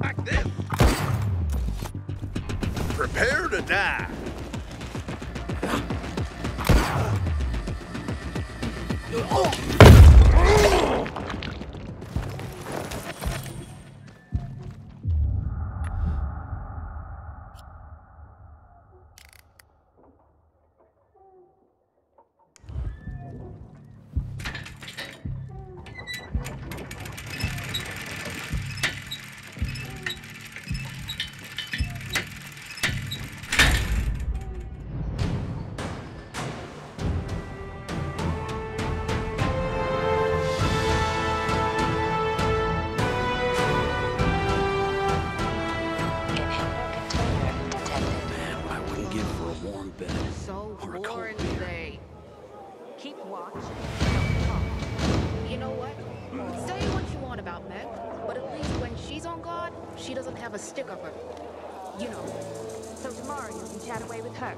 Like this. Prepare to die. Inhaler warm bed. So Or a cold beer. today. Keep watch. You know what? Hmm. Say what you want about Meg, but at least when she's on guard, she doesn't have a stick of her. You know. So tomorrow you can chat away with her.